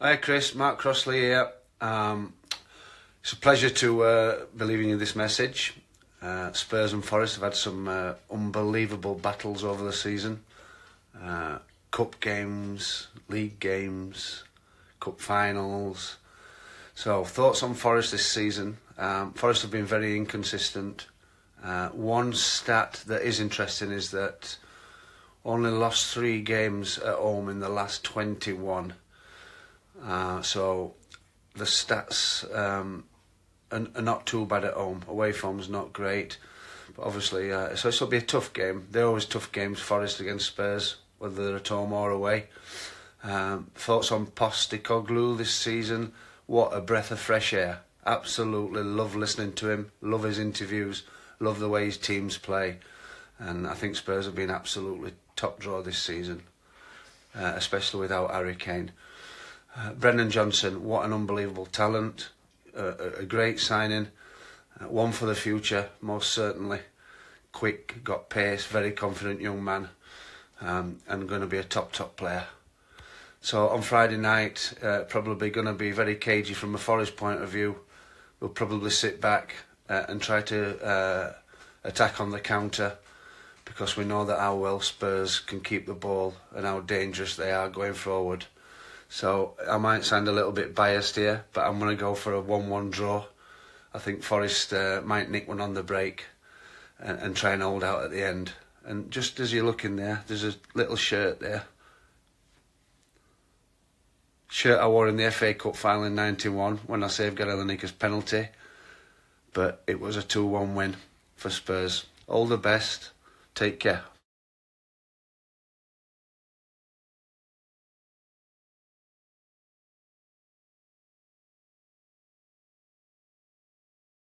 Hi, Chris. Mark Crossley here. Um, it's a pleasure to uh, be leaving you this message. Uh, Spurs and Forest have had some uh, unbelievable battles over the season. Uh, cup games, league games, cup finals. So, thoughts on Forest this season? Um, Forest have been very inconsistent. Uh, one stat that is interesting is that only lost three games at home in the last 21. Uh, so the stats um, are, are, not too bad at home. Away form's not great, but obviously, uh, so this will be a tough game. They're always tough games. Forest against Spurs, whether they're at home or away. Um, thoughts on Postecoglou this season? What a breath of fresh air! Absolutely love listening to him. Love his interviews. Love the way his teams play, and I think Spurs have been absolutely top draw this season, uh, especially without Harry Kane. Uh, Brennan Johnson, what an unbelievable talent, uh, a, a great signing, uh, one for the future, most certainly. Quick, got pace, very confident young man, um, and going to be a top, top player. So on Friday night, uh, probably going to be very cagey from a Forest point of view. We'll probably sit back uh, and try to uh, attack on the counter because we know that how well Spurs can keep the ball and how dangerous they are going forward. So I might sound a little bit biased here, but I'm going to go for a 1-1 draw. I think Forest uh, might nick one on the break and, and try and hold out at the end. And just as you're looking there, there's a little shirt there. Shirt I wore in the FA Cup final in 91 when I saved Gary penalty. But it was a 2-1 win for Spurs. All the best. Take care.